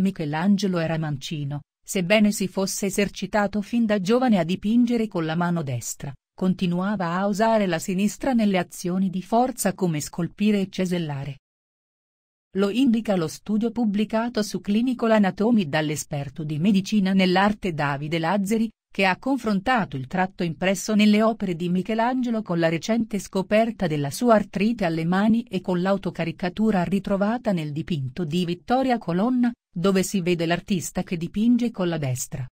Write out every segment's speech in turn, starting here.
Michelangelo era mancino, sebbene si fosse esercitato fin da giovane a dipingere con la mano destra, continuava a usare la sinistra nelle azioni di forza come scolpire e cesellare. Lo indica lo studio pubblicato su Clinical Anatomy dall'esperto di medicina nell'arte Davide Lazzari, che ha confrontato il tratto impresso nelle opere di Michelangelo con la recente scoperta della sua artrite alle mani e con l'autocaricatura ritrovata nel dipinto di Vittoria Colonna, dove si vede l'artista che dipinge con la destra.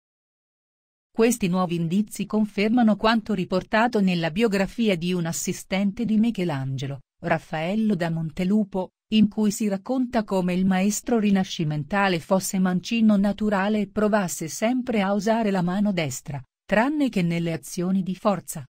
Questi nuovi indizi confermano quanto riportato nella biografia di un assistente di Michelangelo, Raffaello da Montelupo, in cui si racconta come il maestro rinascimentale fosse mancino naturale e provasse sempre a usare la mano destra, tranne che nelle azioni di forza.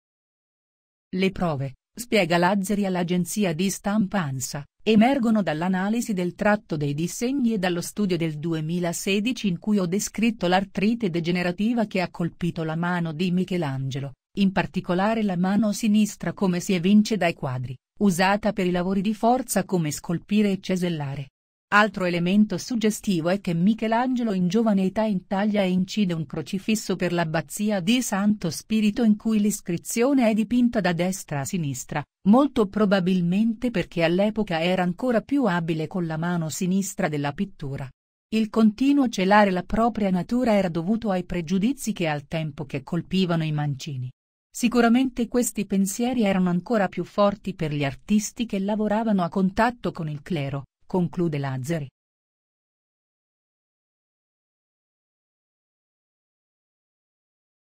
Le prove, spiega Lazzari all'agenzia di stampa ANSA, emergono dall'analisi del tratto dei disegni e dallo studio del 2016 in cui ho descritto l'artrite degenerativa che ha colpito la mano di Michelangelo, in particolare la mano sinistra come si evince dai quadri usata per i lavori di forza come scolpire e cesellare. Altro elemento suggestivo è che Michelangelo in giovane età intaglia e incide un crocifisso per l'abbazia di Santo Spirito in cui l'iscrizione è dipinta da destra a sinistra, molto probabilmente perché all'epoca era ancora più abile con la mano sinistra della pittura. Il continuo celare la propria natura era dovuto ai pregiudizi che al tempo che colpivano i mancini. Sicuramente questi pensieri erano ancora più forti per gli artisti che lavoravano a contatto con il clero, conclude Lazzari.